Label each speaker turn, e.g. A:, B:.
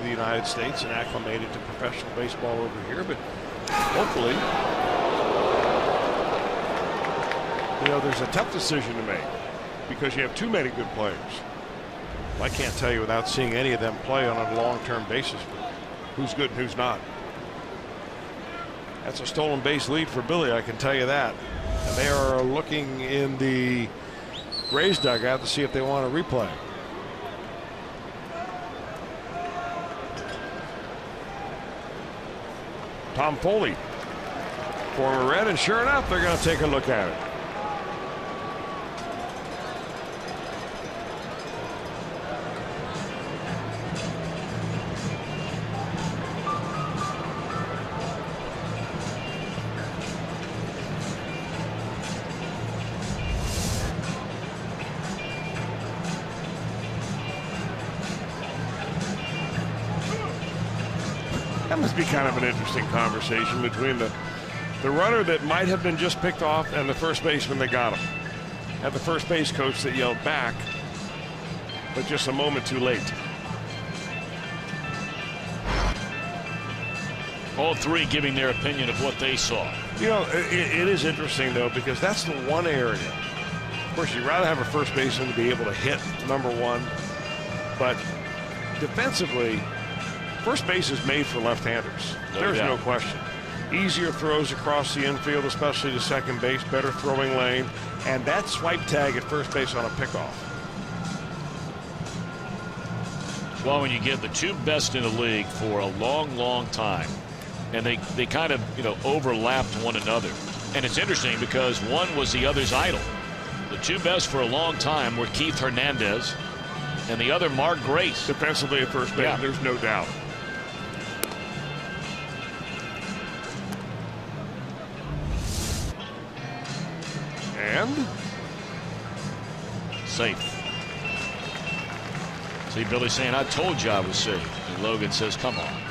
A: the United States and acclimated to professional baseball over here, but hopefully, you know, there's a tough decision to make because you have too many good players. I can't tell you without seeing any of them play on a long-term basis, but who's good and who's not. That's a stolen base lead for Billy, I can tell you that. And they are looking in the Rays dugout to see if they want to replay. Tom Foley, former Red, and sure enough, they're going to take a look at it. That must be kind of an interesting conversation between the the runner that might have been just picked off and the first baseman that got him. And the first base coach that yelled back, but just a moment too late.
B: All three giving their opinion of what they saw.
A: You know, it, it is interesting, though, because that's the one area. Of course, you'd rather have a first baseman to be able to hit number one, but defensively, first base is made for left-handers.
B: No
A: There's
B: doubt.
A: no question. Easier throws across the infield, especially to second base, better throwing lane, and that swipe tag at first base on a pickoff.
B: Well, when you get the two best in the league for a long, long time, and they, they kind of, you know, overlapped one another. And it's interesting because one was the other's idol. The two best for a long time were Keith Hernandez and the other Mark Grace.
A: Defensively at first base,
B: Yeah.
A: there's no doubt. And
B: Safe. See Billy saying, I told you I was safe. And Logan says, come on.